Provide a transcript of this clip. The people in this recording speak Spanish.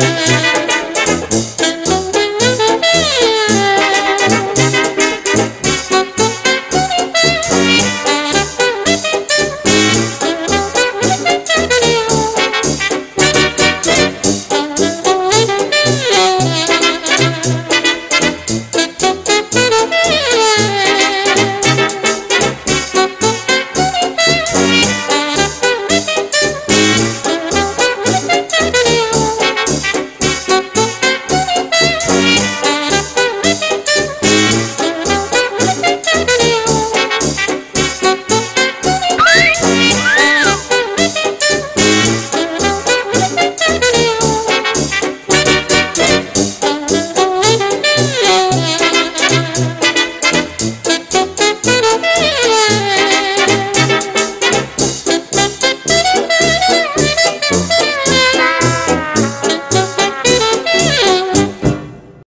Música